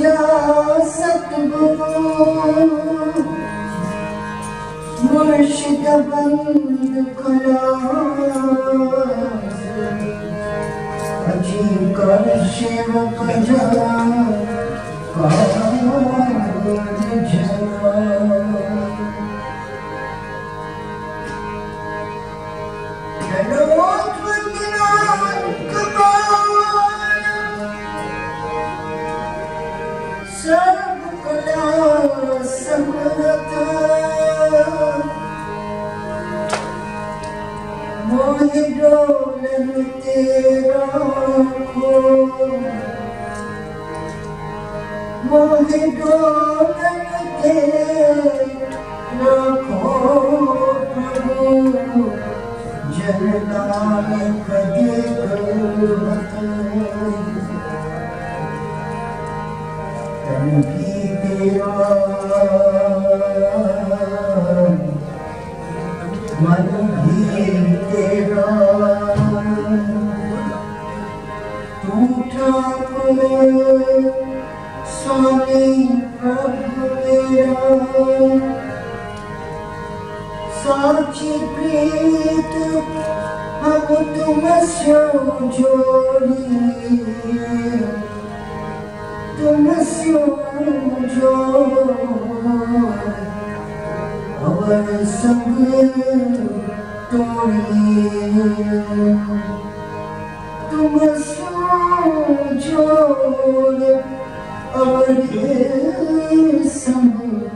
يا ستبو تون شيتا بند کولا يا ستبو اجي Mohi Dole Multiplica a contumação de olho, contumação de olho, agora sangrando, tu contumação de olho, agora sangrando.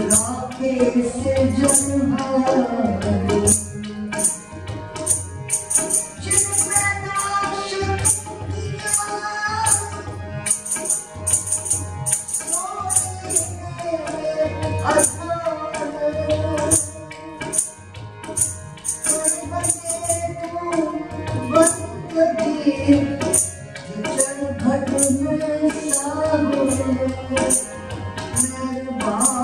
राखे से जो Bye.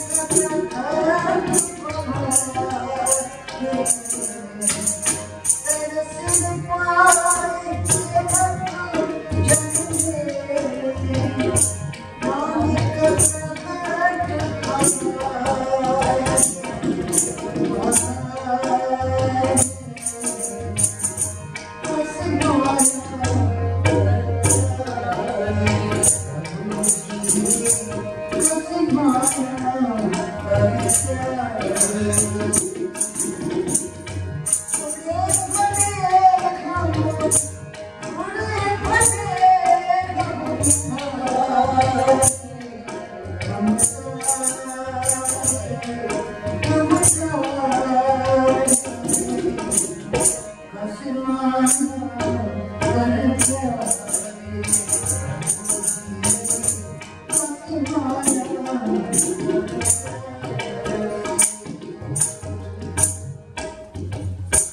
Thank you.